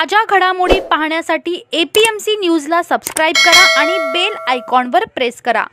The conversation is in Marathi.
ताज्या घडामोडी पाहण्यासाठी ए पी एम सी न्यूजला सबस्क्राईब करा आणि बेल आयकॉनवर प्रेस करा.